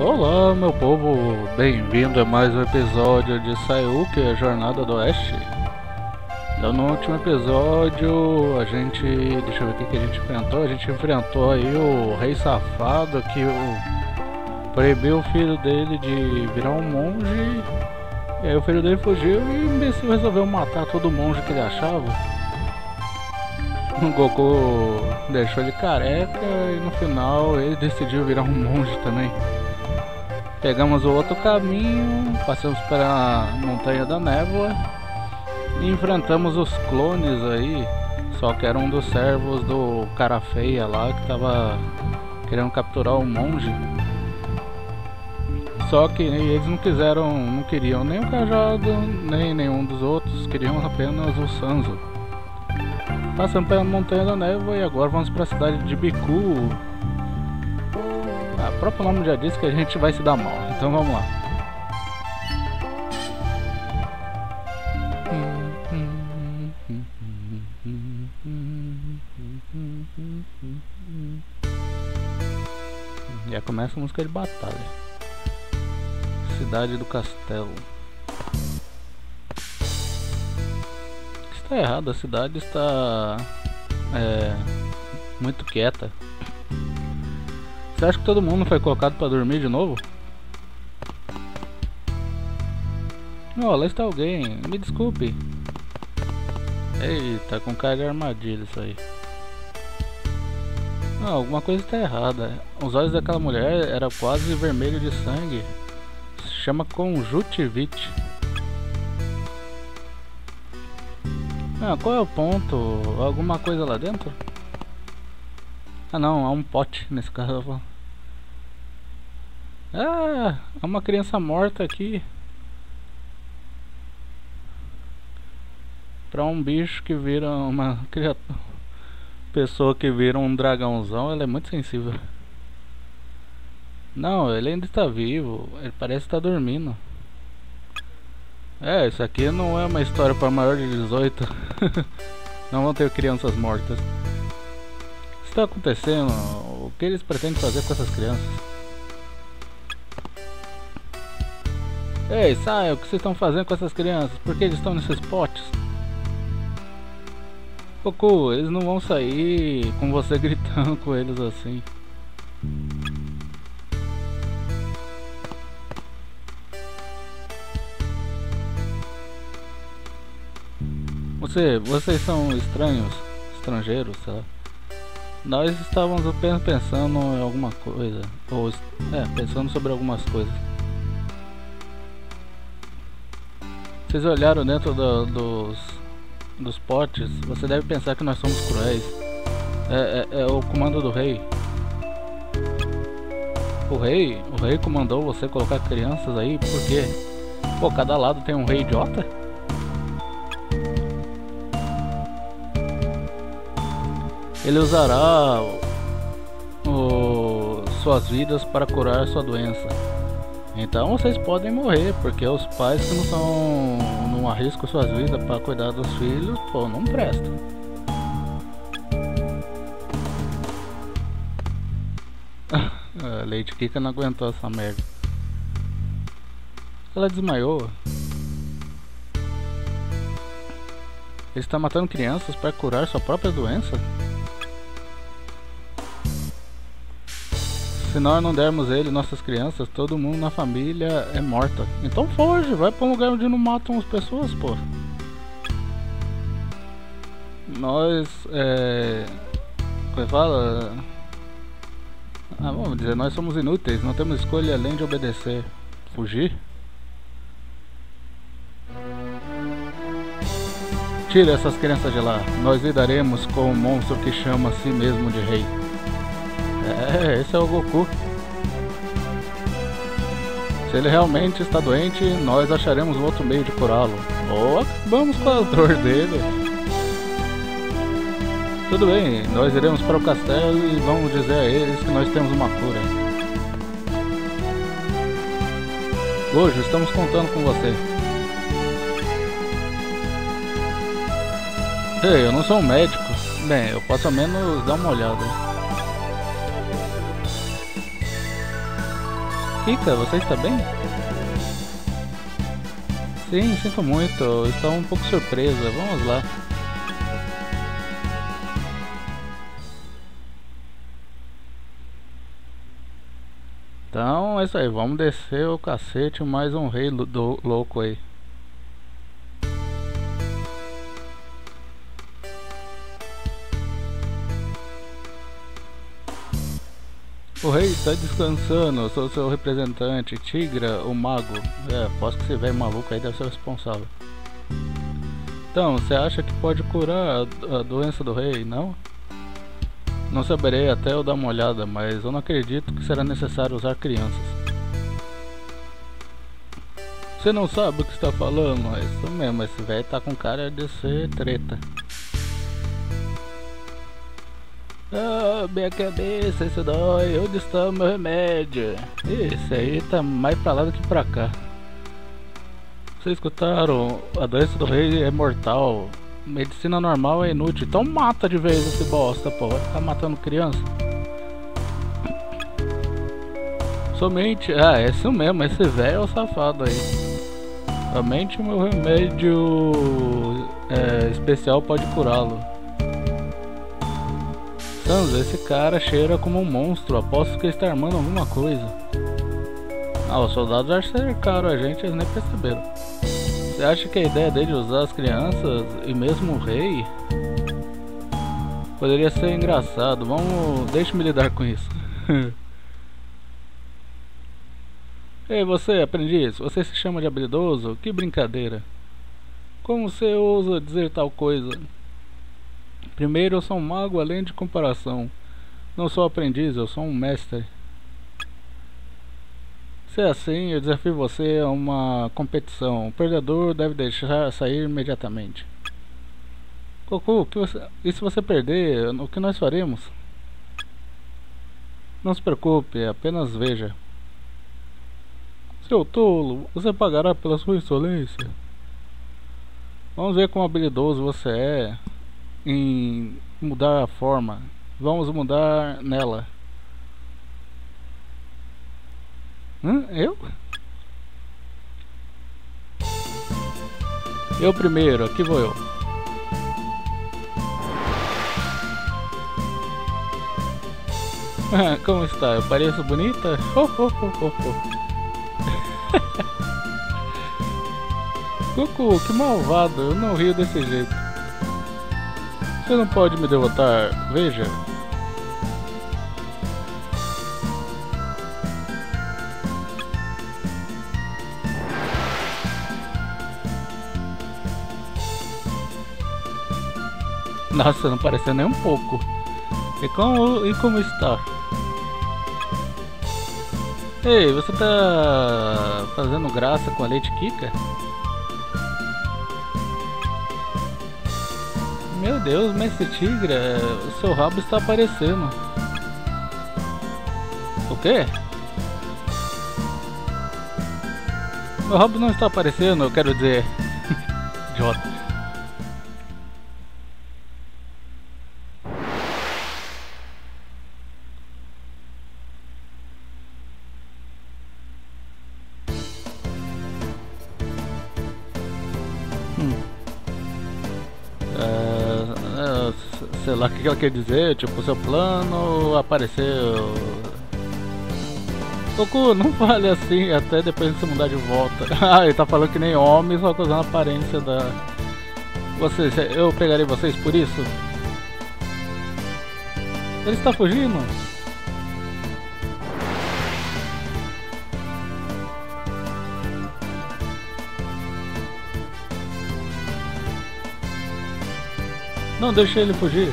Olá, meu povo, bem-vindo a mais um episódio de Sayuki, a Jornada do Oeste. Então, no último episódio, a gente. Deixa eu ver o que, a gente enfrentou. A gente enfrentou aí o Rei Safado que proibiu o filho dele de virar um monge. E aí o filho dele fugiu e o imbecil resolveu matar todo monge que ele achava. O Goku deixou ele careca e no final ele decidiu virar um monge também. Pegamos o outro caminho, passamos pela Montanha da Névoa e enfrentamos os clones aí. Só que era um dos servos do cara feia lá que tava querendo capturar o monge. Só que eles não quiseram, não queriam nem o Cajado, nem nenhum dos outros, queriam apenas o Sanzo. Passamos pela Montanha da Névoa e agora vamos para a cidade de Biku. Ah, o próprio nome já disse que a gente vai se dar mal, então vamos lá. Já começa a música de batalha. Cidade do Castelo. Está errado, a cidade está é, muito quieta. Você acha que todo mundo foi colocado para dormir de novo? Oh, lá está alguém. Me desculpe. Eita, com cara de armadilha isso aí. Ah, alguma coisa está errada. Os olhos daquela mulher eram quase vermelhos de sangue. Se chama conjuntivite. Ah, qual é o ponto? Alguma coisa lá dentro? Ah não, há um pote nesse caso. Ah, há uma criança morta aqui. Pra um bicho que vira uma criatura. Pessoa que vira um dragãozão, ela é muito sensível. Não, ele ainda está vivo. Ele parece estar dormindo. É, isso aqui não é uma história para maior de 18. não vão ter crianças mortas. O que está acontecendo? O que eles pretendem fazer com essas crianças? Ei, saia, o que vocês estão fazendo com essas crianças? Por que eles estão nesses potes? Goku, eles não vão sair com você gritando com eles assim. Você, vocês são estranhos, estrangeiros, sei lá. Nós estávamos apenas pensando em alguma coisa, ou é, pensando sobre algumas coisas. Vocês olharam dentro do, dos, dos potes, você deve pensar que nós somos cruéis. É, é, é o comando do rei. O rei? O rei comandou você colocar crianças aí? Por quê? Pô, cada lado tem um rei idiota? Ele usará o, suas vidas para curar sua doença. Então vocês podem morrer, porque os pais que não são. não arriscam suas vidas para cuidar dos filhos, pô, não prestam. A Lady Kika não aguentou essa merda. Ela desmaiou. Ele está matando crianças para curar sua própria doença? Se nós não dermos ele, nossas crianças, todo mundo na família é morta. Então foge, vai pra um lugar onde não matam as pessoas, pô. Nós, é... Como é fala? Ah, vamos dizer, nós somos inúteis, não temos escolha além de obedecer. Fugir? Tire essas crianças de lá. Nós lidaremos com o monstro que chama a si mesmo de rei. É, esse é o Goku. Se ele realmente está doente, nós acharemos um outro meio de curá-lo. Ou acabamos com a dor dele. Tudo bem, nós iremos para o castelo e vamos dizer a eles que nós temos uma cura. Gojo, estamos contando com você. Ei, eu não sou um médico. Bem, eu posso ao menos dar uma olhada. Kika, você está bem? Sim, sinto muito. Estou um pouco surpresa. Vamos lá. Então é isso aí, vamos descer o cacete mais um rei do louco aí. O rei está descansando, sou seu representante, Tigra, o mago. É, aposto que esse velho maluco aí deve ser o responsável. Então, você acha que pode curar a, a doença do rei, não? Não saberei até eu dar uma olhada, mas eu não acredito que será necessário usar crianças. Você não sabe o que está falando, é isso mesmo, esse velho tá com cara de ser treta. Ah, minha cabeça, isso dói, onde está o meu remédio? Esse aí tá mais pra lá do que pra cá. Vocês escutaram? A doença do rei é mortal. Medicina normal é inútil. Então mata de vez esse bosta, pô. Vai ficar matando criança. Somente. Ah, é isso mesmo. Esse velho é o safado aí. Somente o meu remédio é, especial pode curá-lo. Sans, esse cara cheira como um monstro. Aposto que está armando alguma coisa. Ah, os soldados já cercaram a gente, eles nem perceberam. Você acha que a ideia dele usar as crianças e mesmo o rei poderia ser engraçado? Vamos, deixe-me lidar com isso. Ei, você, aprendiz, você se chama de habilidoso? Que brincadeira. Como você ousa dizer tal coisa? Primeiro, eu sou um mago além de comparação. Não sou aprendiz, eu sou um mestre. Se é assim, eu desafio você a uma competição. O perdedor deve deixar sair imediatamente. Goku, você... e se você perder, o que nós faremos? Não se preocupe, apenas veja. Seu tolo, você pagará pela sua insolência. Vamos ver quão habilidoso você é em mudar a forma. Vamos mudar nela. Hã? Eu? Eu primeiro, aqui vou eu. Como está? Eu pareço bonita? Oh, oh, oh, oh. Goku, que malvado, eu não rio desse jeito. Você não pode me derrotar, veja. Nossa, não pareceu nem um pouco. E como, e como está? Ei, você tá fazendo graça com a leite Kika? Meu Deus, Mestre Tigra, o seu rabo está aparecendo. O quê? Meu rabo não está aparecendo, eu quero dizer. Idiota. Sei lá o que ela quer dizer, tipo, seu plano apareceu. Goku, não fale assim até depois de você mudar de volta. ah, ele tá falando que nem homem, só usando a aparência da. Vocês, eu pegarei vocês por isso? Ele está fugindo? Não, deixa ele fugir.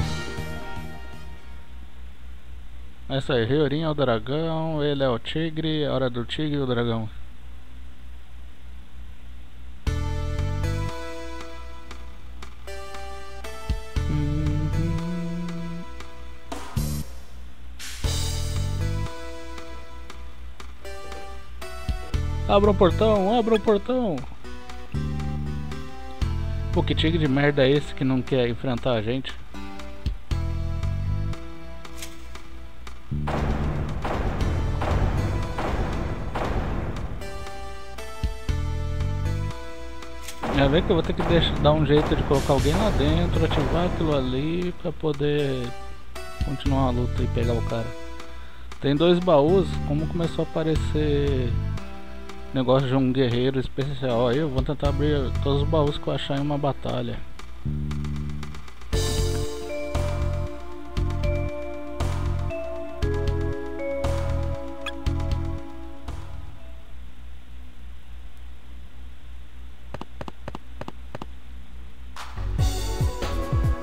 Essa aí, Riorin é o dragão, ele é o tigre, a hora do tigre e o dragão. Uhum. Abra o portão, abra o portão. Pô, que tigre de merda é esse que não quer enfrentar a gente? Já vê que eu vou ter que deixar, dar um jeito de colocar alguém lá dentro, ativar aquilo ali pra poder continuar a luta e pegar o cara. Tem dois baús, como começou a aparecer negócio de um guerreiro especial aí, eu vou tentar abrir todos os baús que eu achar em uma batalha.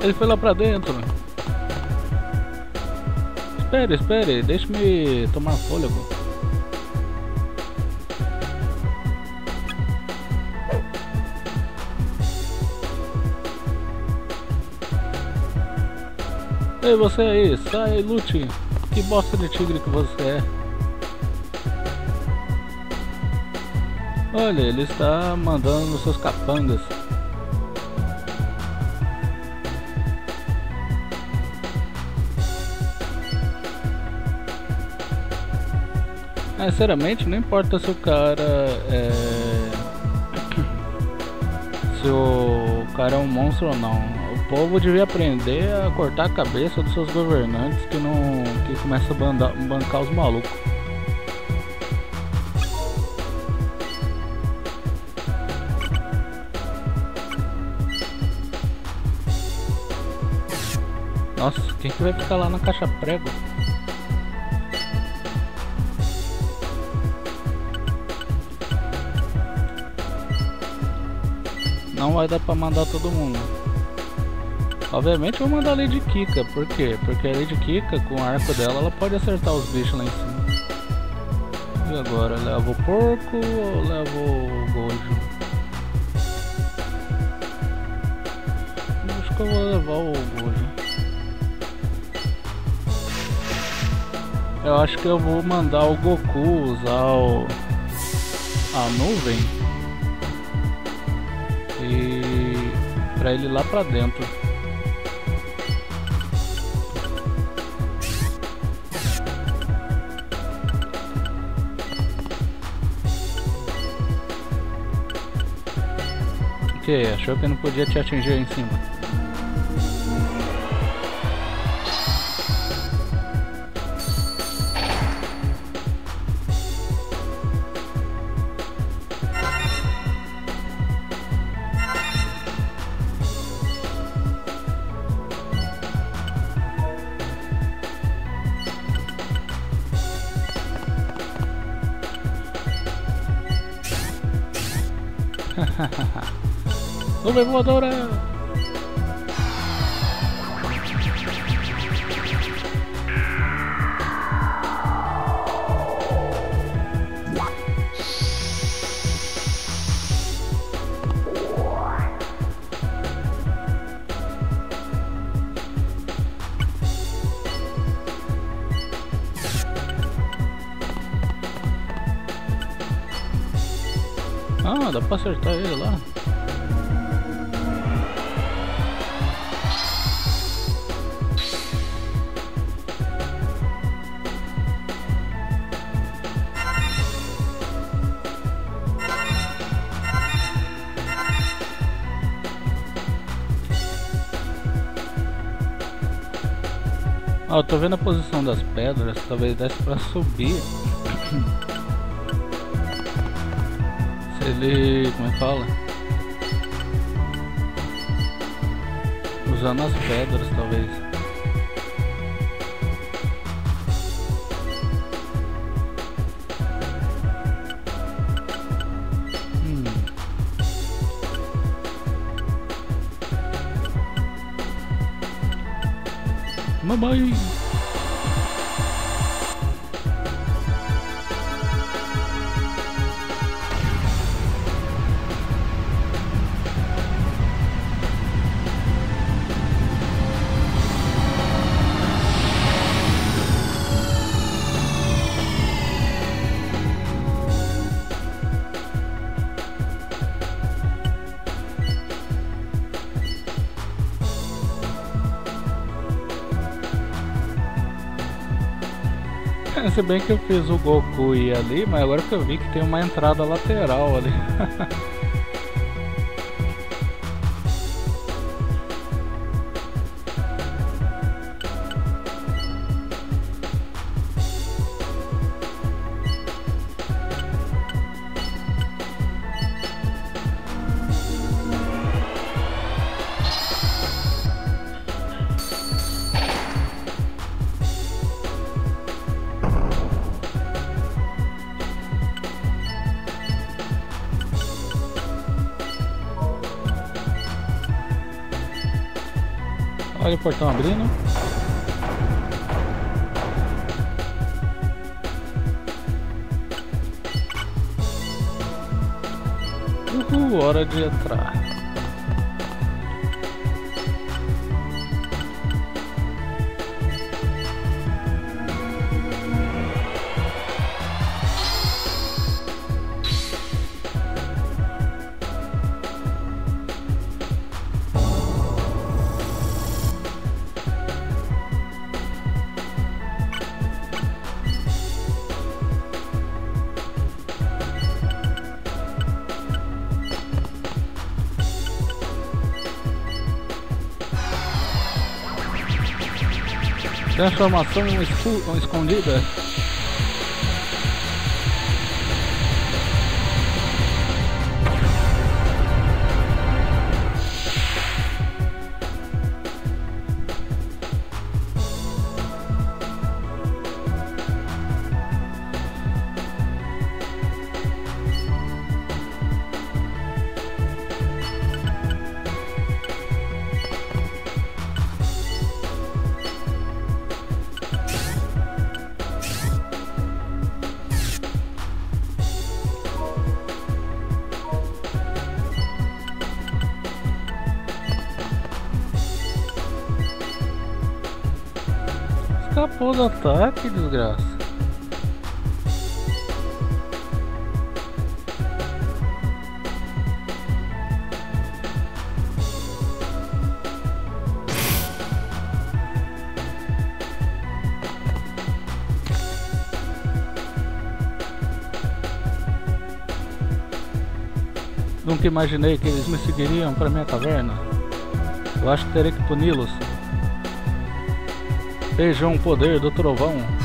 Ele foi lá pra dentro. Espere, espere, deixe-me tomar fôlego. Ei você aí, sai, lute! Que bosta de tigre que você é! Olha, ele está mandando seus capangas. É, sinceramente, não importa se o cara é... se o cara é um monstro ou não povo devia aprender a cortar a cabeça dos seus governantes que não que começa a bandar, bancar os malucos. Nossa, quem que vai ficar lá na caixa prego? Não vai dar pra mandar todo mundo. Obviamente eu vou mandar a Lady Kika, por quê? Porque a Lady Kika, com o arco dela, ela pode acertar os bichos lá em cima. E agora, levo o porco ou levo o gojo? Acho que eu vou levar o gojo. Eu acho que eu vou mandar o Goku usar o... a nuvem e para ele lá pra dentro. Achou que não podia te atingir aí em cima? Nuvem voadora! Ah, dá pra acertar ele lá. Ó, tô vendo a posição das pedras, talvez desse pra subir. Se ele... como é que fala? Usando as pedras, talvez. Bye bye. Se bem que eu fiz o Goku ir ali, mas agora que eu vi que tem uma entrada lateral ali. Olha o portão abrindo. Uhul, hora de entrar. Transformação escondida. Desgraça. Nunca imaginei que eles me seguiriam para minha caverna. Eu acho que terei que puni-los. Vejam o poder do trovão.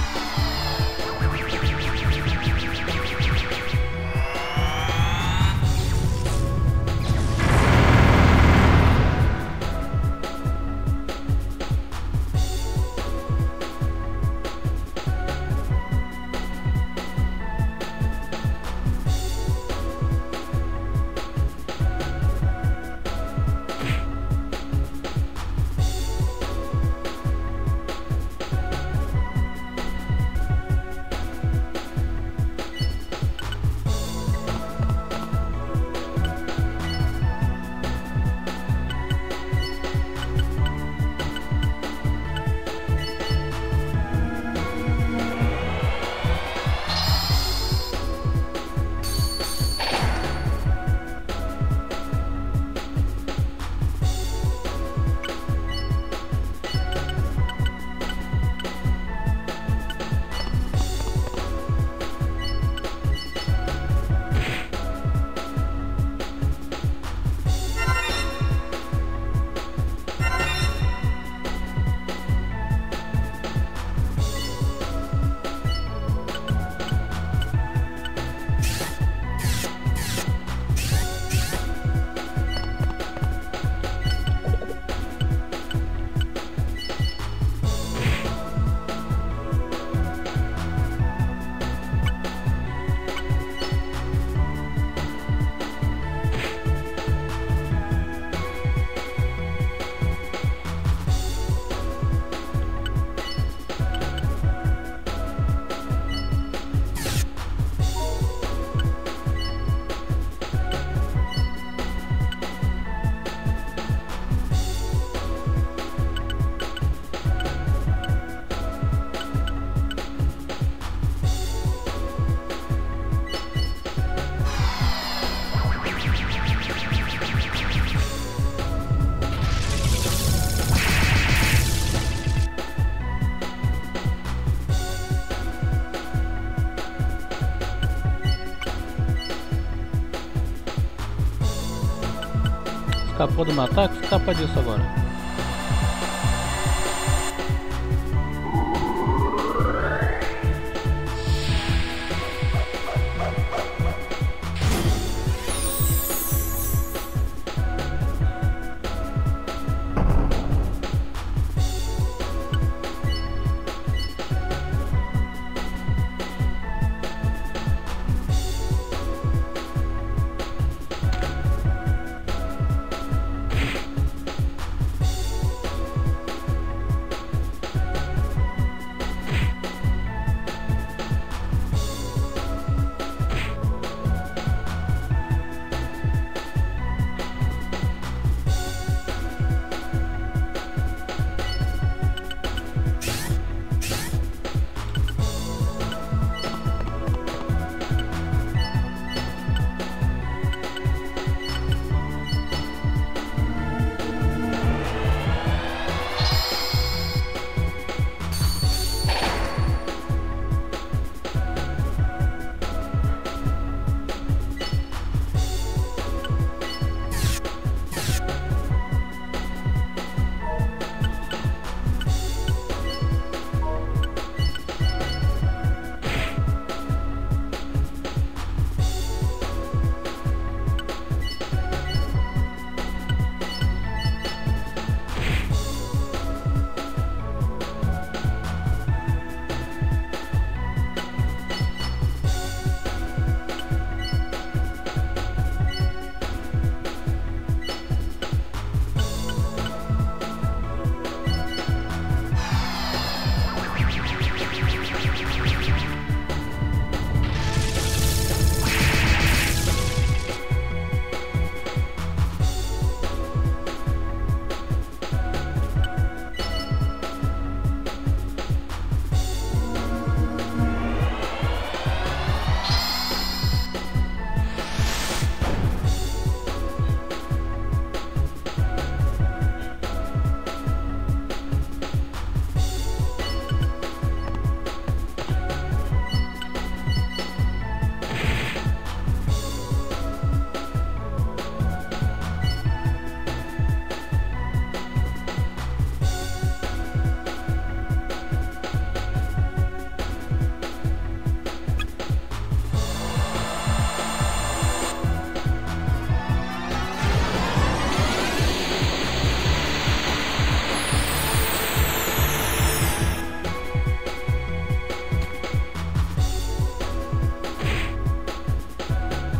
Escapou do meu ataque? Escapa disso agora.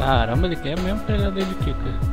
Caramba, ele quer mesmo pegar dele de Kika.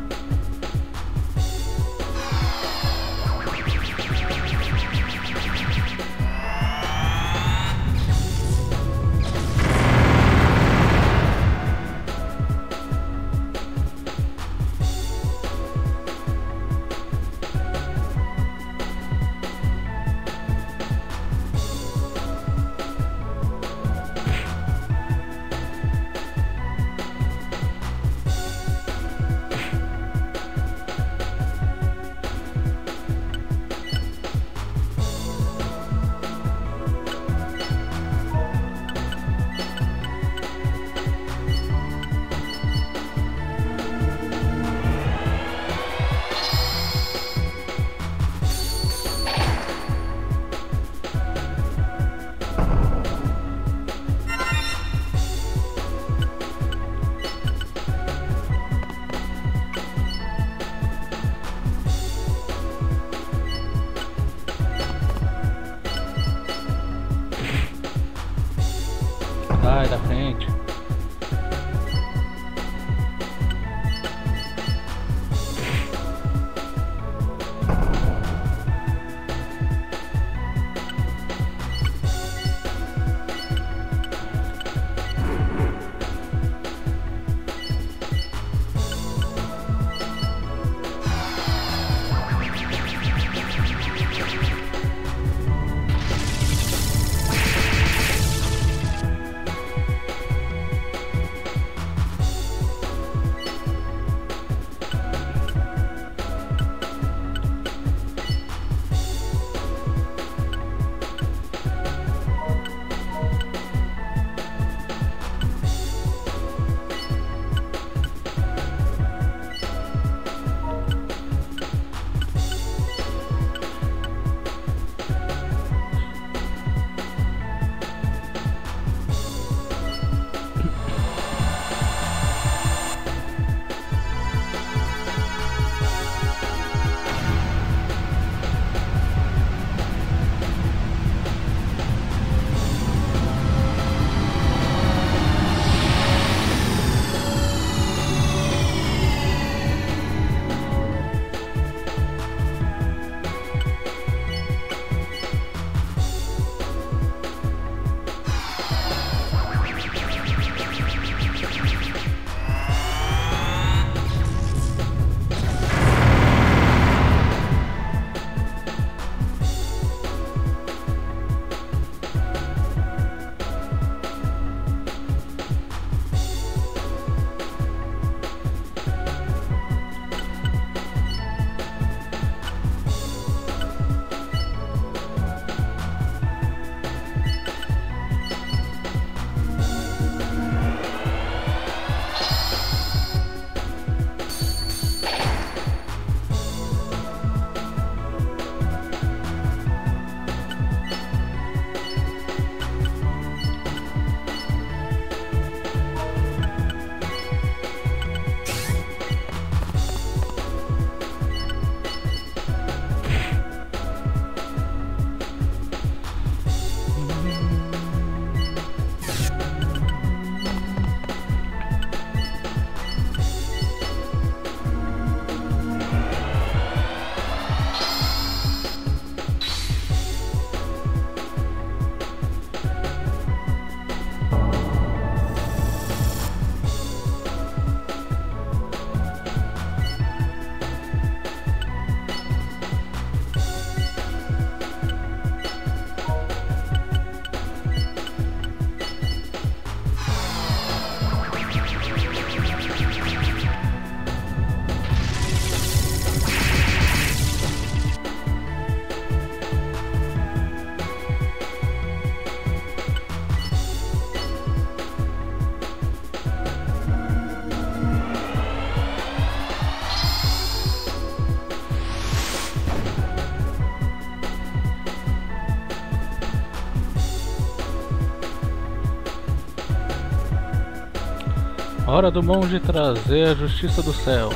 Hora do monge trazer a justiça do céu.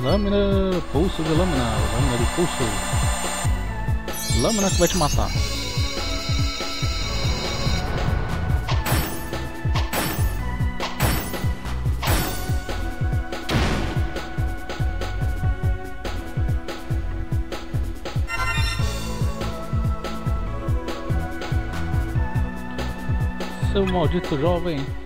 Lâmina, pulso de lâmina, lâmina do pulso. Lâmina que vai te matar. Seu maldito jovem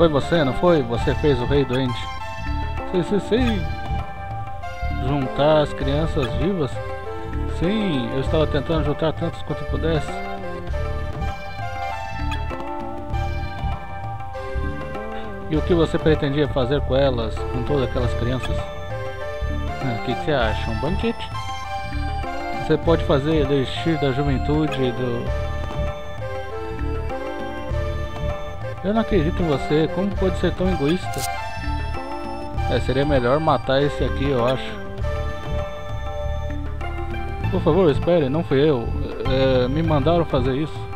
Foi você, não foi? Você fez o rei doente. Sim, sim, sim. Juntar as crianças vivas? Sim, eu estava tentando juntar tantos quanto pudesse. E o que você pretendia fazer com elas, com todas aquelas crianças? Ah, o que, você acha? Um banquete? Você pode fazer elixir da juventude do Eu não acredito em você, como pode ser tão egoísta? É, seria melhor matar esse aqui, eu acho. Por favor, espere, não fui eu. É, me mandaram fazer isso.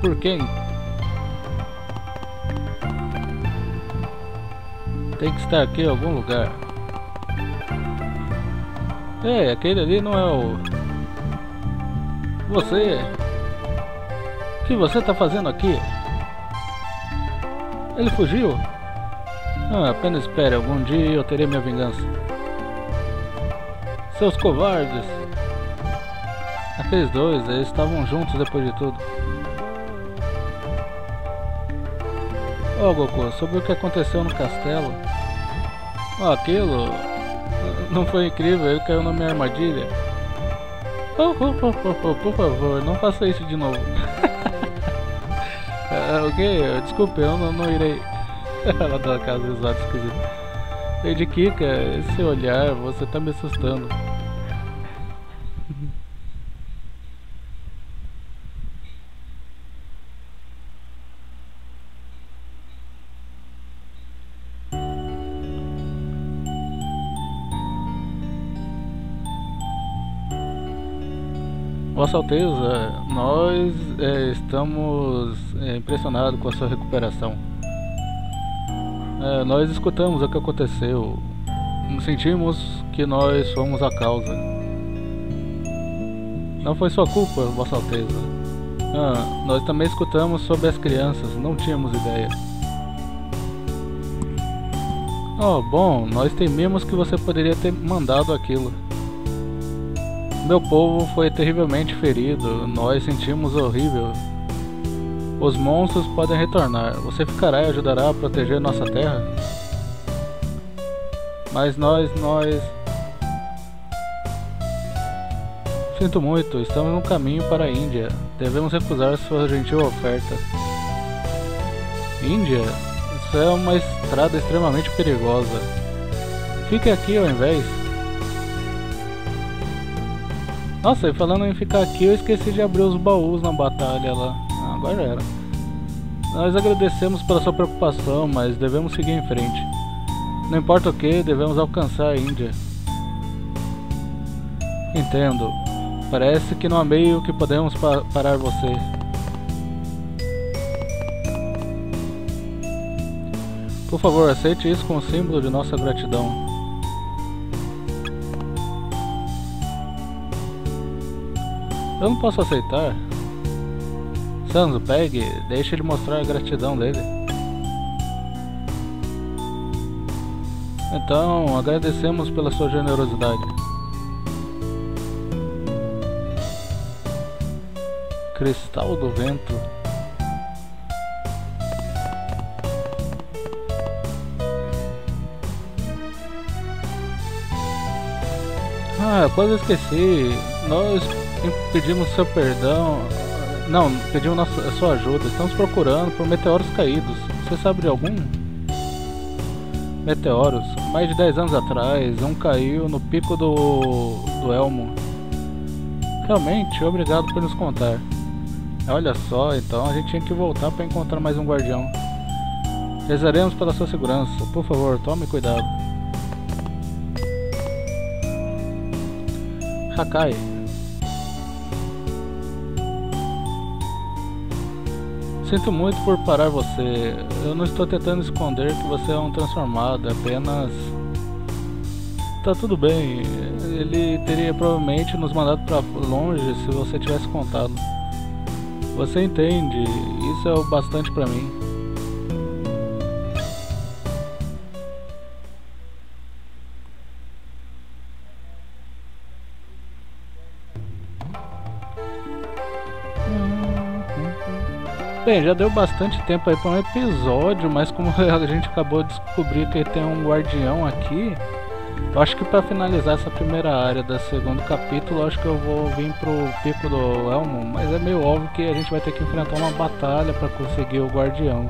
Por quem? Tem que estar aqui em algum lugar. É, aquele ali não é o... Você que você está fazendo aqui? Ele fugiu? Ah, apenas espere, algum dia eu terei minha vingança. Seus covardes! Aqueles dois, eles estavam juntos depois de tudo. Oh, Goku, sobre o que aconteceu no castelo. Oh, aquilo não foi incrível, ele caiu na minha armadilha. Oh, oh, oh, oh, oh, por favor, não faça isso de novo. É, o que? Desculpe, eu não, não irei. Ela dá aquelas risadas esquisitas. Lady Kika, esse olhar, você tá me assustando. Vossa Alteza, nós é, estamos é, impressionados com a sua recuperação. É, nós escutamos o que aconteceu. Sentimos que nós fomos a causa. Não foi sua culpa, Vossa Alteza. Ah, nós também escutamos sobre as crianças, não tínhamos ideia. Oh, bom, nós tememos que você poderia ter mandado aquilo. Meu povo foi terrivelmente ferido, nós sentimos horrível. Os monstros podem retornar. Você ficará e ajudará a proteger nossa terra? Mas nós, nós... Sinto muito, estamos no caminho para a Índia. Devemos recusar sua gentil oferta. Índia? Isso é uma estrada extremamente perigosa. Fique aqui ao invés. Nossa, e falando em ficar aqui, eu esqueci de abrir os baús na batalha lá. Ah, agora era. Nós agradecemos pela sua preocupação, mas devemos seguir em frente. Não importa o que, devemos alcançar a Índia. Entendo. Parece que não há meio que podemos pa parar você. Por favor, aceite isso como símbolo de nossa gratidão. Eu não posso aceitar. Sanzo, pegue, deixe ele mostrar a gratidão dele. Então, agradecemos pela sua generosidade. Cristal do Vento. Ah, quase esqueci. Nós pedimos seu perdão. Não, pedimos a sua ajuda. Estamos procurando por meteoros caídos. Você sabe de algum? Meteoros. Mais de 10 anos atrás, um caiu no pico do, do Elmo. Realmente, obrigado por nos contar. Olha só, então a gente tinha que voltar para encontrar mais um guardião. Rezaremos pela sua segurança. Por favor, tome cuidado. Hakai, Sinto muito por parar você. Eu não estou tentando esconder que você é um transformado, é apenas. Tá tudo bem. Ele teria provavelmente nos mandado para longe se você tivesse contado. Você entende? Isso é o bastante para mim. Bem, já deu bastante tempo aí para um episódio, mas como a gente acabou de descobrir que tem um guardião aqui, eu acho que para finalizar essa primeira área do segundo capítulo, acho que eu vou vir pro Pico do Elmo, mas é meio óbvio que a gente vai ter que enfrentar uma batalha para conseguir o guardião.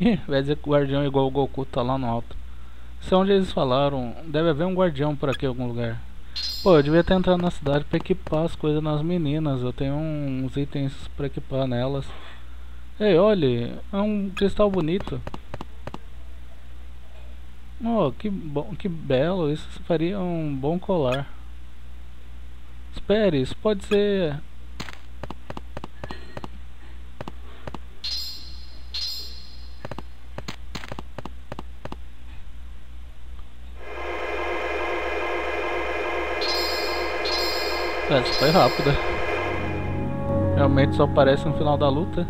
Ih, vai dizer que o guardião é igual o Goku tá lá no alto. Isso é onde eles falaram. Deve haver um guardião por aqui em algum lugar. Pô, eu devia ter entrado na cidade pra equipar as coisas nas meninas. Eu tenho uns itens pra equipar nelas. Ei, olhe, é um cristal bonito. Oh, que bom, que belo. Isso faria um bom colar. Espere, isso pode ser Essa foi rápida. Realmente só aparece no final da luta.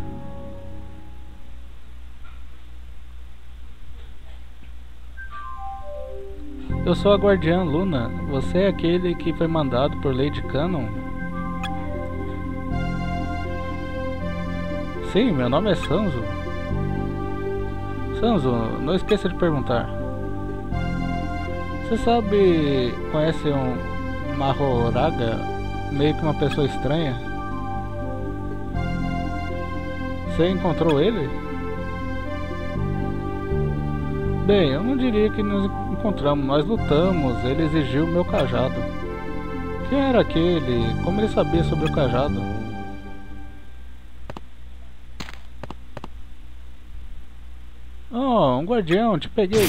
Eu sou a guardiã Luna. Você é aquele que foi mandado por Lady Canon? Sim, meu nome é Sanzo. Sanzo, não esqueça de perguntar. Você sabe, conhece um Mahoraga meio que uma pessoa estranha. Você encontrou ele? Bem, eu não diria que nos encontramos, nós lutamos, ele exigiu o meu cajado. Quem era aquele? Como ele sabia sobre o cajado? Oh, um guardião, te peguei.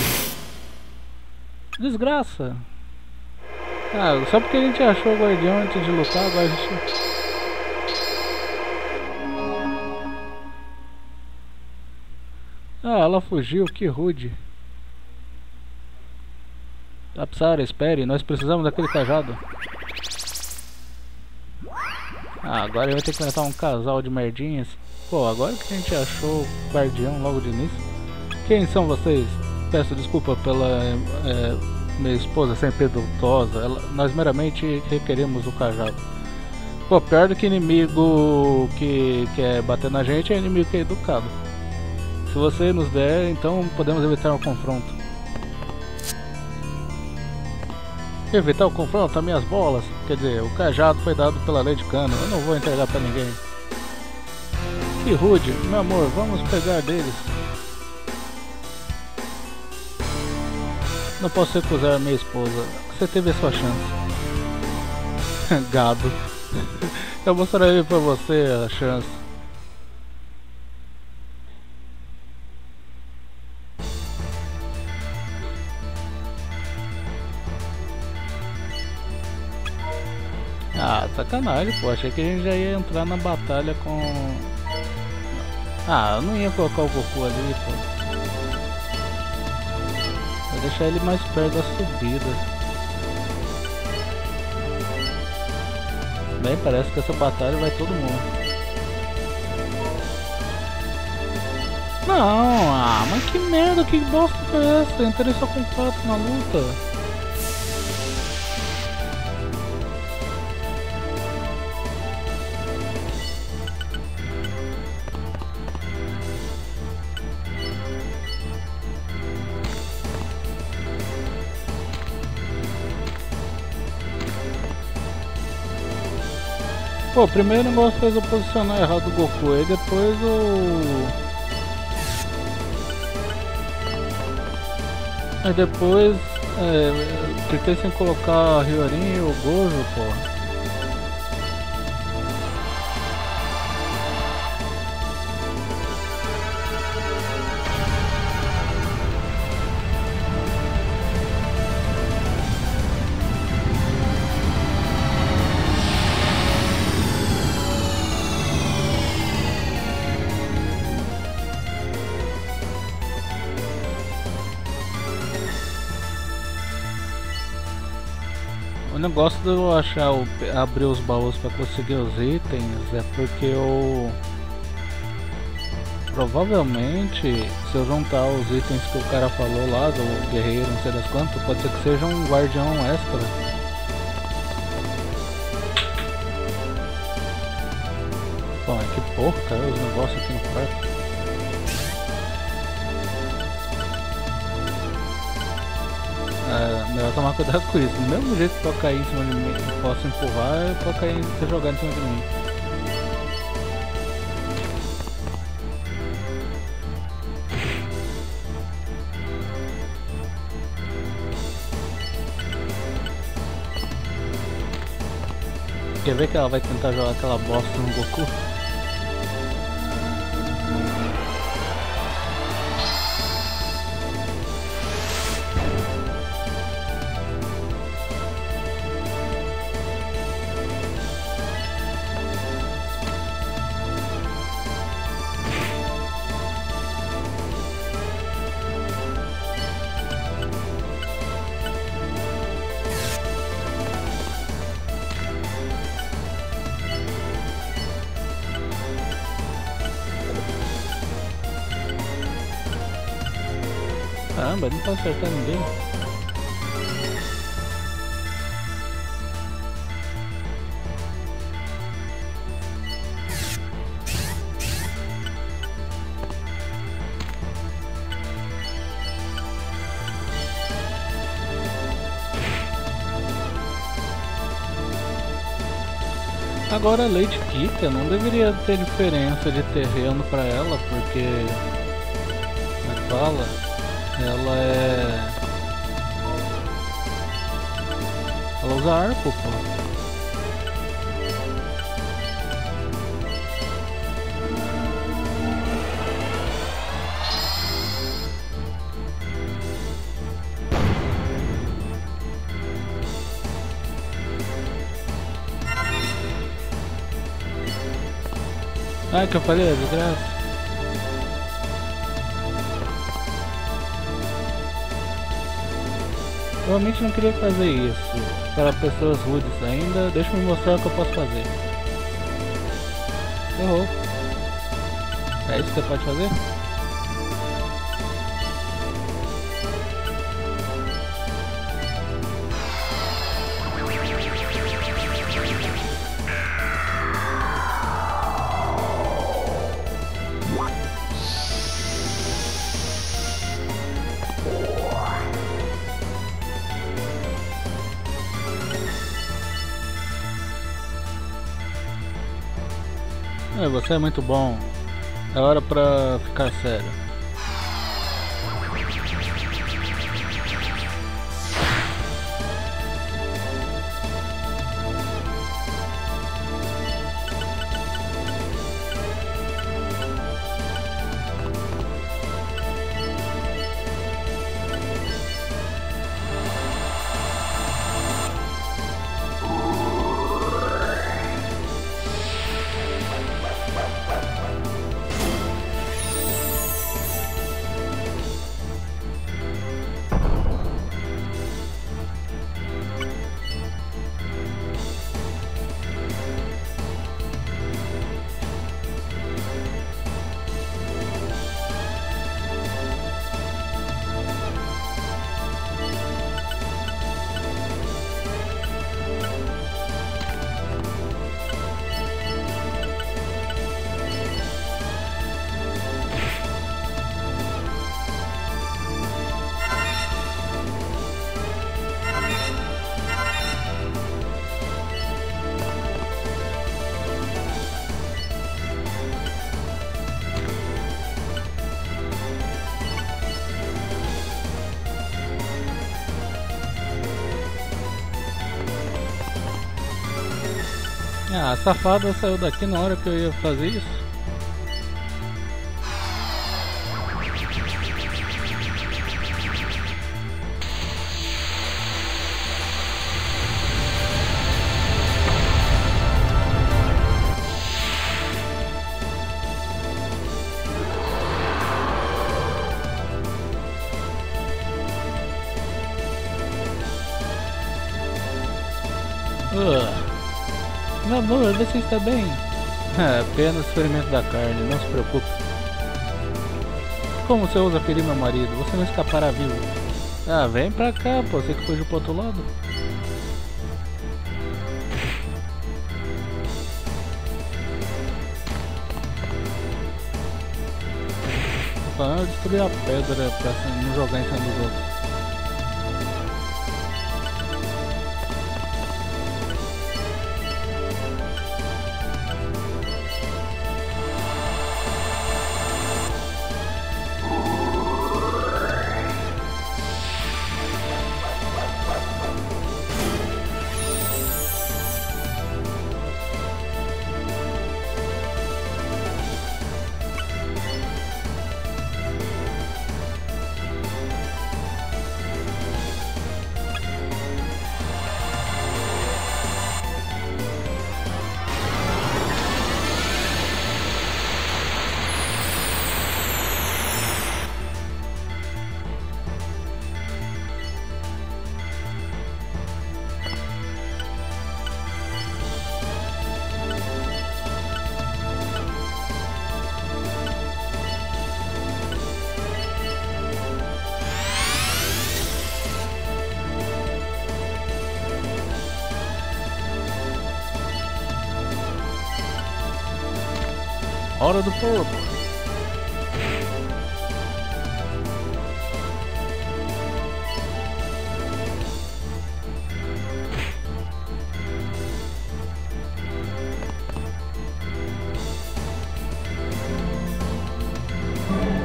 Desgraça. Ah, só porque a gente achou o guardião antes de lutar, agora a gente... Ah, ela fugiu, que rude. Tapsara, espere, nós precisamos daquele cajado. Ah, agora ele vai ter que enfrentar um casal de merdinhas. Pô, agora que a gente achou o guardião logo de início. Quem são vocês? Peço desculpa pela... É, minha esposa é sempre edutosa, ela, nós meramente requeremos o cajado. Pô, pior do que inimigo que quer bater na gente é inimigo que é educado. Se você nos der, então podemos evitar um confronto. Evitar o confronto? Minhas bolas. Quer dizer, o cajado foi dado pela lei de cano. Eu não vou entregar pra ninguém. Que rude. Meu amor, vamos pegar deles. Não posso recusar a minha esposa. Você teve a sua chance. Gado. Eu mostrarei pra você a chance. Ah, sacanagem, pô. Achei que a gente já ia entrar na batalha com... Ah, eu não ia colocar o Goku ali, pô. Deixar ele mais perto da subida. Bem, parece que essa batalha vai todo mundo. Não, ah, mas que merda, que bosta é essa? Eu entrei só com 4 na luta. Pô, primeiro o negócio fez eu posicionar errado o Goku, aí depois o. Aí depois é, tentei sem colocar a Ryorin e o Gojo, pô. O negócio de eu achar o, abrir os baús para conseguir os itens é porque eu provavelmente se eu juntar os itens que o cara falou lá do guerreiro, não sei das quantas, pode ser que seja um guardião extra. Bom, é que porra, cara, os negócios aqui no quarto. É, melhor tomar cuidado com isso. Do mesmo jeito que pode cair em cima de mim, posso empurrar, pode cair, ser jogado em cima de mim. Quer ver que ela vai tentar jogar aquela bosta no Goku? Tá acertando ninguém. Agora a Lady Kika não deveria ter diferença de terreno para ela, porque... Como é que fala? Ela é. Ela usa arco, pô. Ah, que eu falei, é. Realmente não queria fazer isso. Para pessoas rudes ainda, deixa eu mostrar o que eu posso fazer. Errou. É isso que você pode fazer? Você é muito bom. É hora pra ficar sério. Ah, a safada saiu daqui na hora que eu ia fazer isso. Ugh meu amor, você está bem? É, apenas ferimento da carne, não se preocupe. Como você usa ferir meu marido? Você não escapará vivo. Ah, vem pra cá, pô. Você que fugiu pro outro lado. Falando destruir a pedra pra não jogar em cima dos outros. Hora do fogo.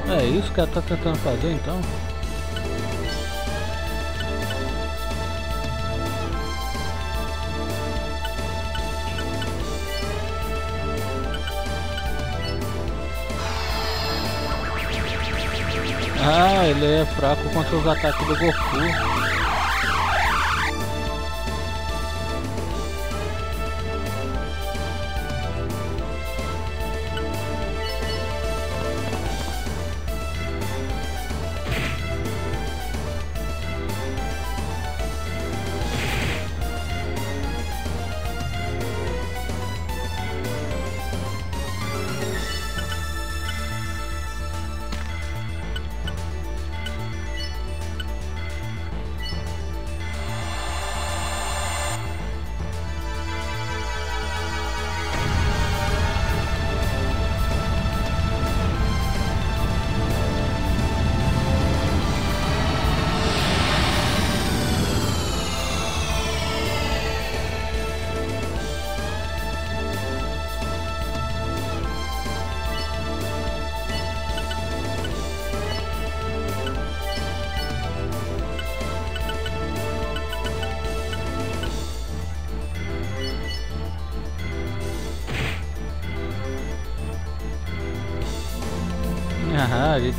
É isso que ela tá tentando fazer então? Ah, ele é fraco contra os ataques do Goku.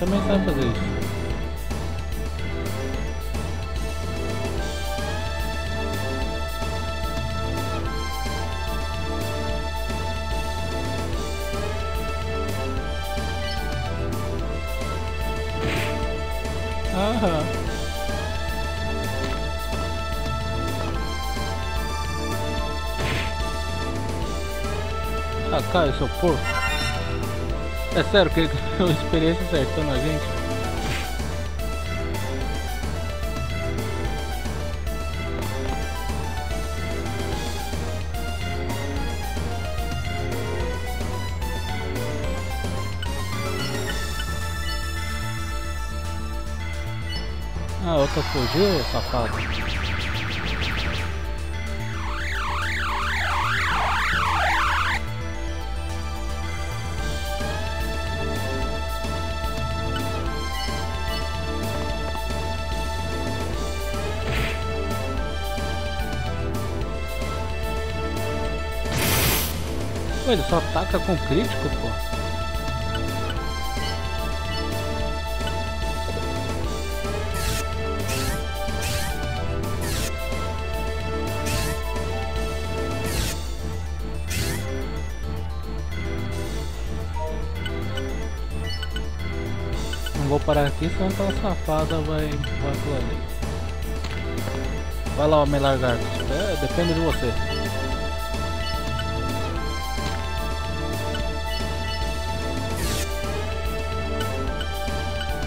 Também sabe fazer isso. Ah, cara, seu porco. É sério que a experiência acertando a gente. Ah, outra fugiu, safado. Ele só ataca com crítico, pô. Não vou parar aqui, senão aquela safada vai, vai pular ali. Vai lá, homem lagarto. É, depende de você.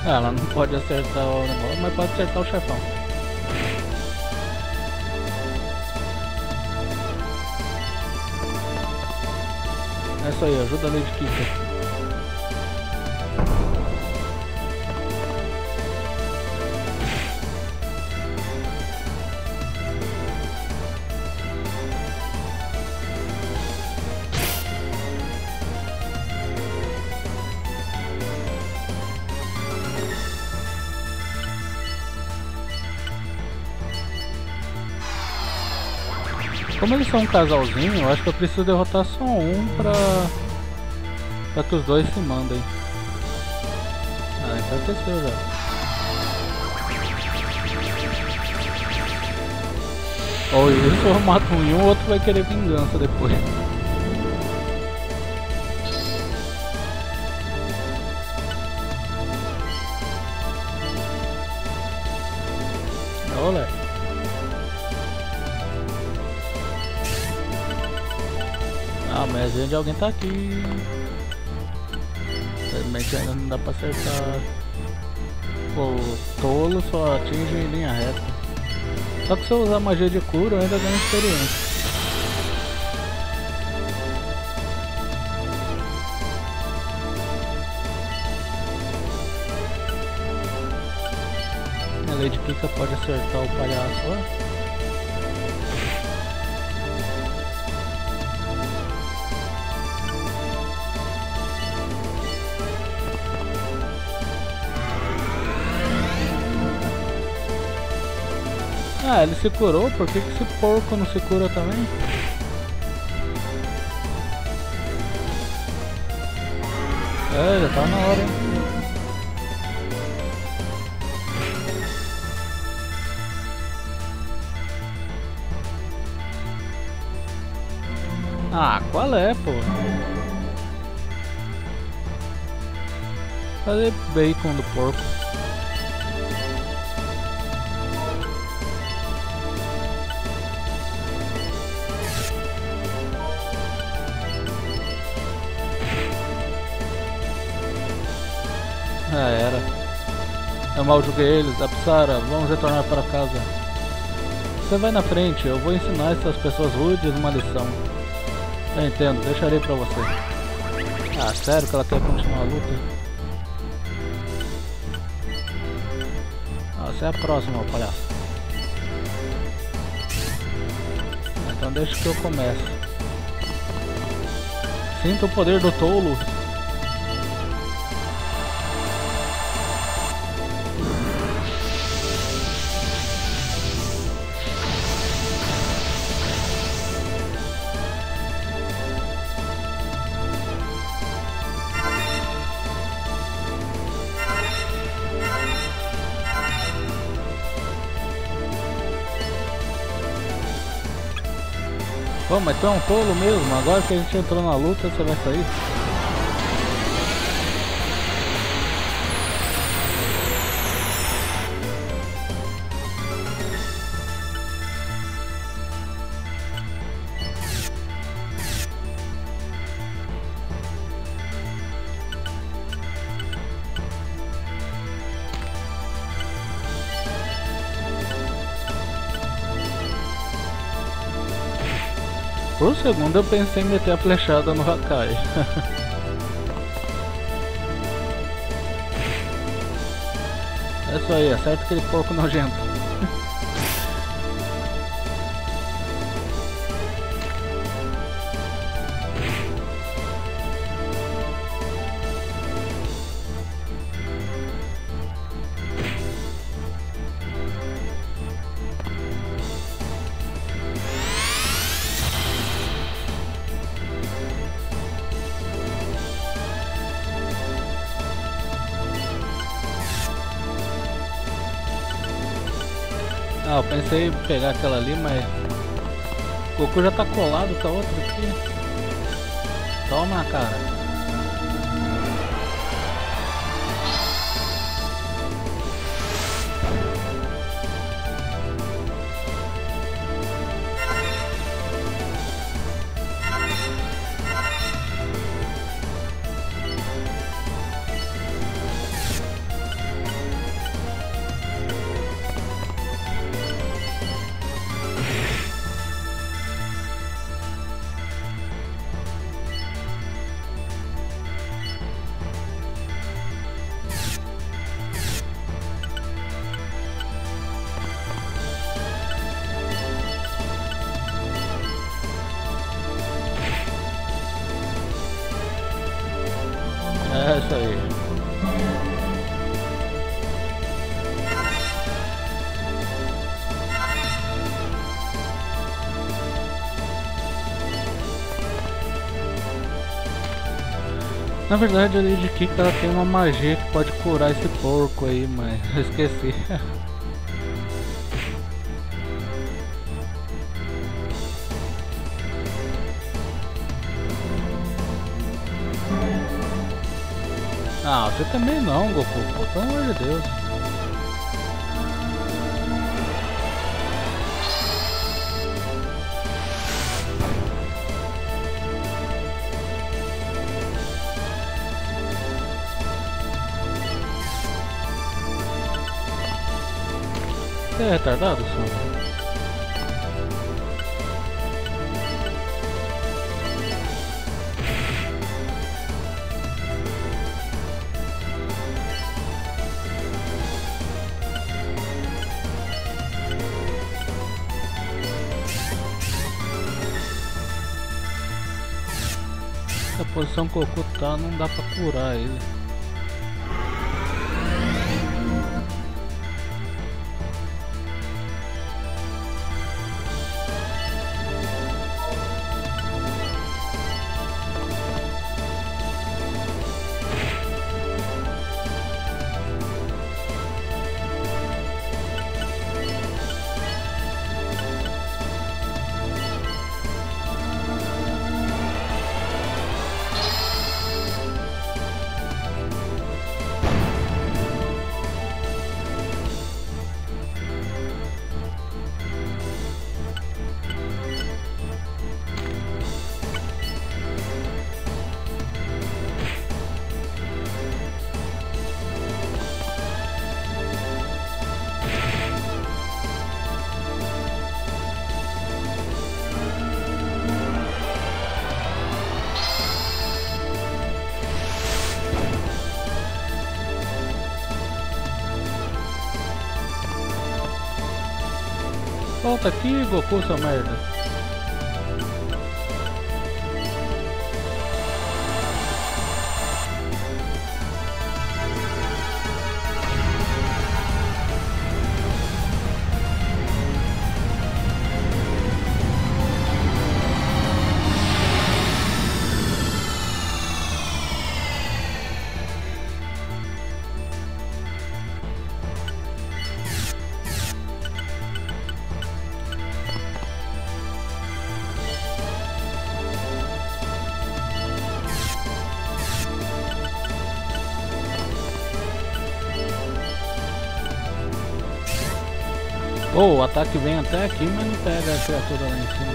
Ela não pode acertar o negócio, mas pode acertar o chefão. É isso aí, ajuda a Lady Kika. Como eles são um casalzinho, eu acho que eu preciso derrotar só um pra, pra que os dois se mandem. Ah, então aconteceu já. Ou isso eu mato um e o outro vai querer vingança depois. Vezes alguém tá aqui. Realmente ainda não dá pra acertar. O tolo só atinge em linha reta. Só que se eu usar magia de cura eu ainda ganho experiência. A Lady Pica pode acertar o palhaço lá. Ah, ele se curou, por que, que esse porco não se cura também? É, já tá na hora, hein? Ah, qual é, pô? Cadê bacon do porco? Eu mal julguei eles. Apsara, vamos retornar para casa. Você vai na frente, eu vou ensinar essas pessoas rudes uma lição. Eu entendo, deixarei pra você. Ah, sério que ela quer continuar a luta? Ah, você é a próxima, palhaço. Então deixa que eu comece. Sinta o poder do tolo mas tu é um tolo mesmo, agora que a gente entrou na luta, você vai sair? Por um segundo eu pensei em meter a flechada no Hakai. é isso aí, acerta aquele porco nojento. Pegar aquela ali, mas... O Goku já tá colado com a outra aqui. Toma, cara. Verdade a Lady Kika ela tem uma magia que pode curar esse porco aí, mas eu esqueci. ah, você também não, Goku, pelo amor de Deus. É retardado, Sandro? A posição que tá não dá pra curar ele. Aqui, Goku, seu merda. Oh, o ataque vem até aqui, mas não pega a criatura lá em cima.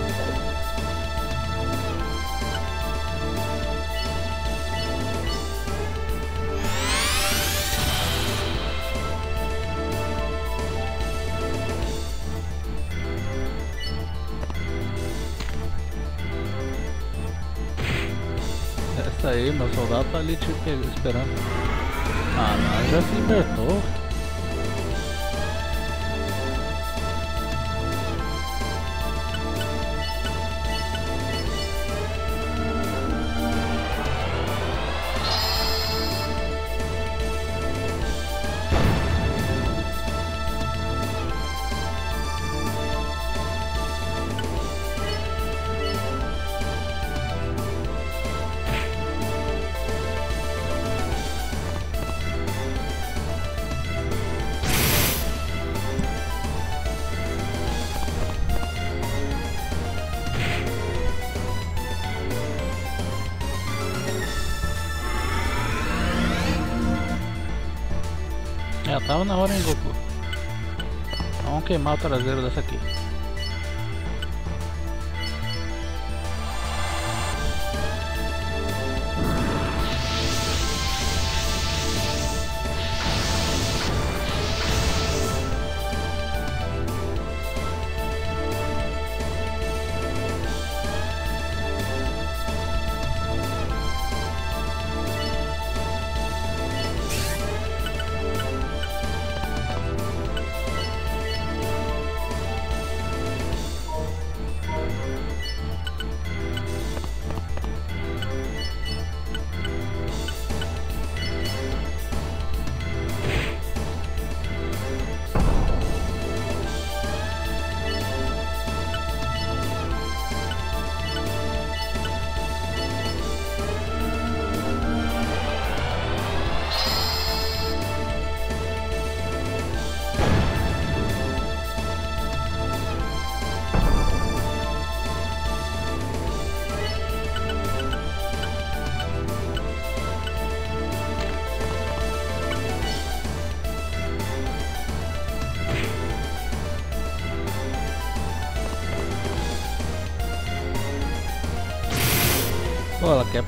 Essa aí, meu soldado tá ali te esperando. Ah não, já se libertou. Queimar o traseiro dessa aqui.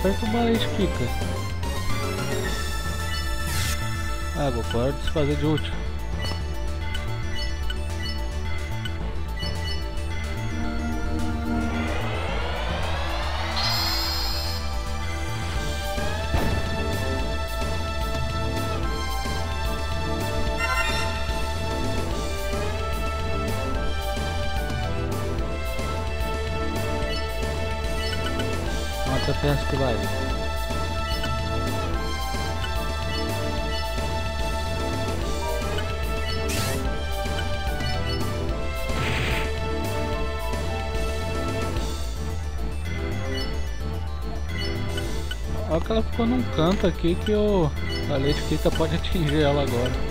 Pô, ela quer perturbar a Lady Kika. Ah, vou desfazer de útil. Que vai? Olha que ela ficou num canto aqui que o a Kika pode atingir ela agora.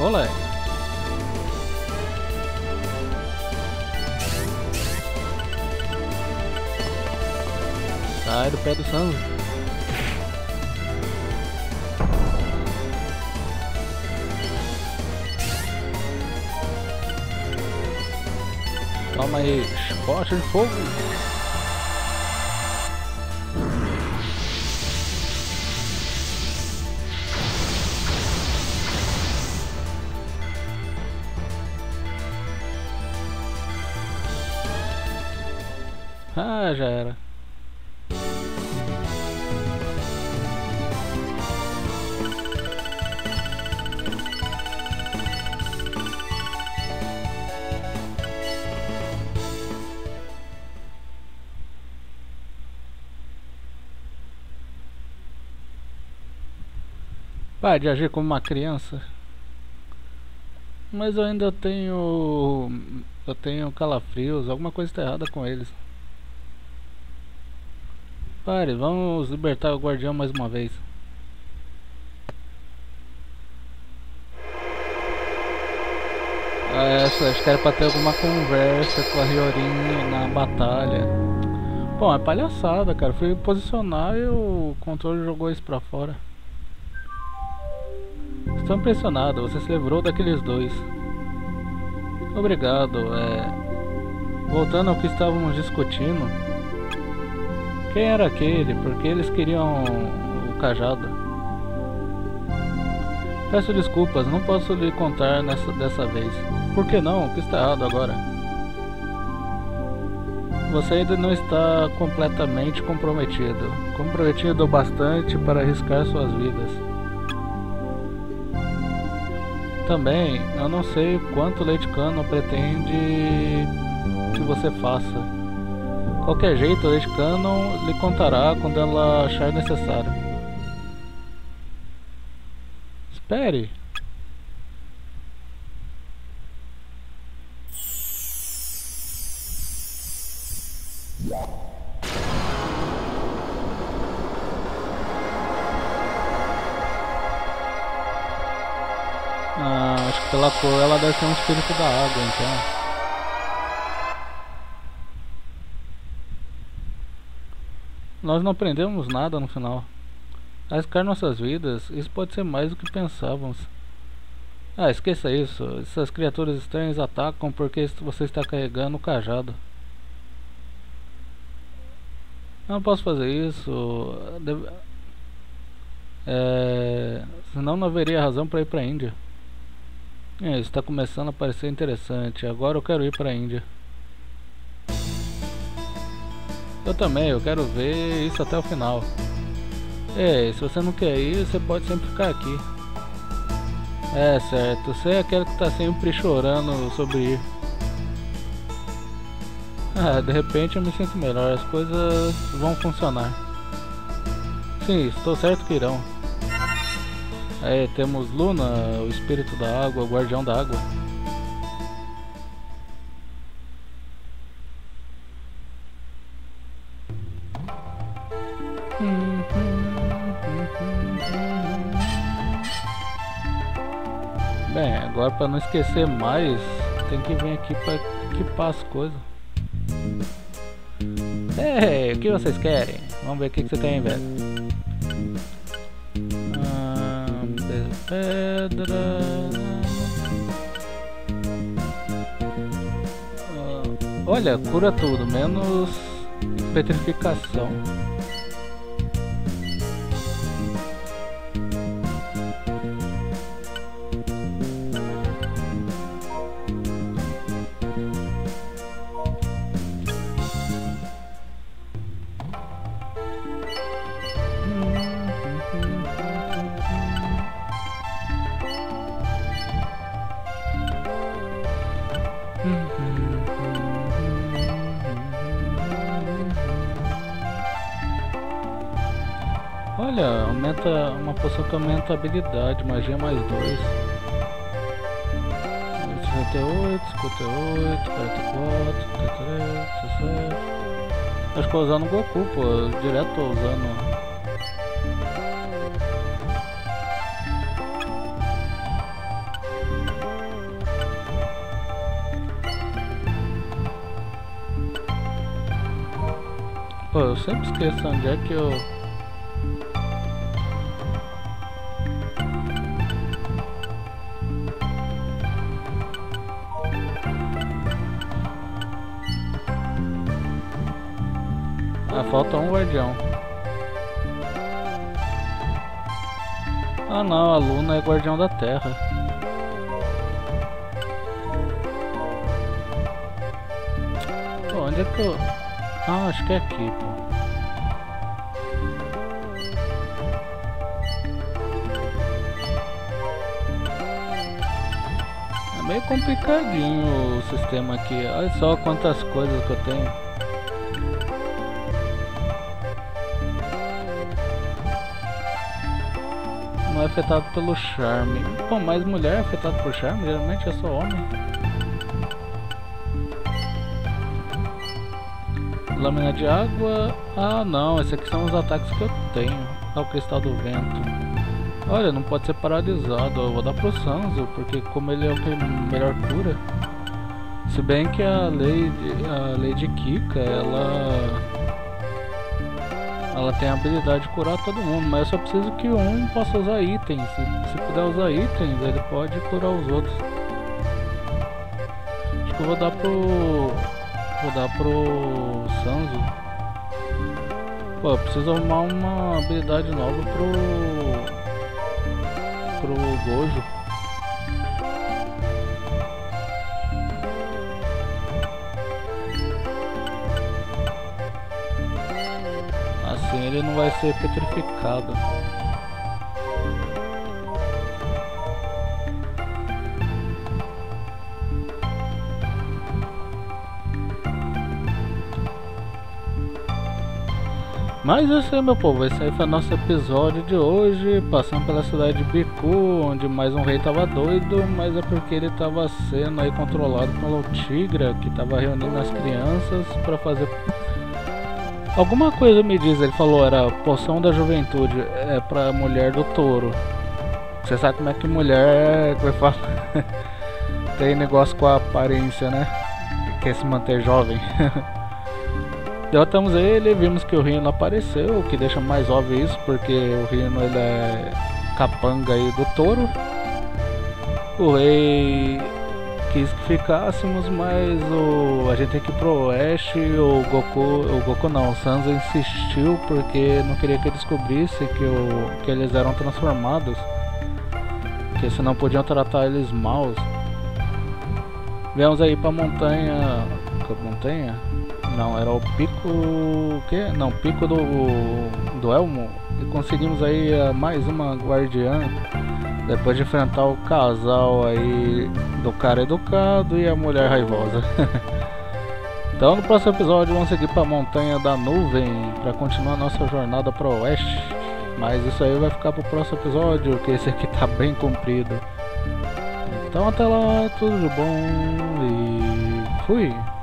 Olé. Sai do pé do Sanzo. Toma aí, poxa de fogo. Ah, já era. Para de agir como uma criança. Mas eu ainda tenho. Eu tenho calafrios, alguma coisa está errada com eles. Pare, vamos libertar o guardião mais uma vez. Ah, essa, acho que era pra ter alguma conversa com a Riorin na batalha. Bom, é palhaçada, cara. Fui posicionar e o controle jogou isso pra fora. Estou impressionado, você se livrou daqueles dois. Obrigado, é... Voltando ao que estávamos discutindo. Quem era aquele? Porque eles queriam o cajado. Peço desculpas, não posso lhe contar nessa, dessa vez. Por que não? O que está errado agora? Você ainda não está completamente comprometido. Comprometido o bastante para arriscar suas vidas. Também, eu não sei quanto Leite Cano pretende que você faça. Qualquer jeito, a Cano lhe contará quando ela achar necessário. Espere. Ah, acho que pela cor ela deve ser um espírito da água, então. Nós não aprendemos nada no final. Arriscar nossas vidas, isso pode ser mais do que pensávamos. Ah, esqueça isso. Essas criaturas estranhas atacam porque você está carregando o cajado. Não posso fazer isso. Deve... É... Senão não haveria razão para ir para a Índia. É, está começando a parecer interessante. Agora eu quero ir para a Índia. Eu também, eu quero ver isso até o final. É, se você não quer ir, você pode sempre ficar aqui. É certo, você é aquele que está sempre chorando sobre ir. Ah, de repente eu me sinto melhor, as coisas vão funcionar. Sim, estou certo que irão. Aí temos Luna, o espírito da água, o guardião da água. Agora para não esquecer mais, tem que vir aqui para equipar as coisas. Ei, o que vocês querem? Vamos ver o que, que você tem, velho. Ah, pedra. Ah, olha, cura tudo, menos petrificação. Aumenta uma poção que aumenta a habilidade, magia mais 2. 58, 58, 44, 53, 17. Acho que eu usando o Goku, pô. Direto tô usando. Pô, eu sempre esqueço onde é que eu. Guardião. Ah não, a Luna é guardião da terra. Pô, onde é que eu... Ah, acho que é aqui, pô. É meio complicadinho o sistema aqui. Olha só quantas coisas que eu tenho. Afetado pelo charme. Bom, mas mulher é afetada por charme? Geralmente é só homem. Lâmina de água. Ah, não. Esses aqui são os ataques que eu tenho. É o cristal do vento. Olha, não pode ser paralisado. Eu vou dar pro Sanzo, porque como ele é o que melhor cura. Se bem que a lei a lei de Kika, ela ela tem a habilidade de curar todo mundo, mas eu só preciso que um possa usar itens. Se, se puder usar itens, ele pode curar os outros. Acho que eu vou dar pro. Vou dar pro Sanzo. Pô, eu preciso arrumar uma habilidade nova pro. pro Gojo. Ele não vai ser petrificado. Mas isso aí, meu povo, esse aí foi o nosso episódio de hoje, passando pela cidade de Biku, onde mais um rei tava doido, mas é porque ele tava sendo aí controlado pelo Tigra, que tava reunindo as crianças para fazer Alguma coisa me diz, ele falou, era poção da juventude, é pra mulher do touro. Você sabe como é que mulher, é fala, tem negócio com a aparência, né? Quer se manter jovem. Derrotamos ele, vimos que o Rino apareceu, o que deixa mais óbvio isso, porque o Rino ele é capanga aí do touro. O rei que ficássemos, mas o, a gente tem que ir pro oeste, o Goku, o Goku não, o Sanza insistiu porque não queria que descobrisse que, o, que eles eram transformados, que senão podiam tratar eles maus. Viemos aí pra montanha, que montanha? Não, era o pico, o que? Não, pico do, do Elmo, e conseguimos aí mais uma guardiã depois de enfrentar o casal aí do cara educado e a mulher raivosa. então no próximo episódio vamos seguir para a montanha da nuvem para continuar nossa jornada para o oeste. Mas isso aí vai ficar para o próximo episódio, que esse aqui tá bem comprido. Então até lá, tudo de bom e fui!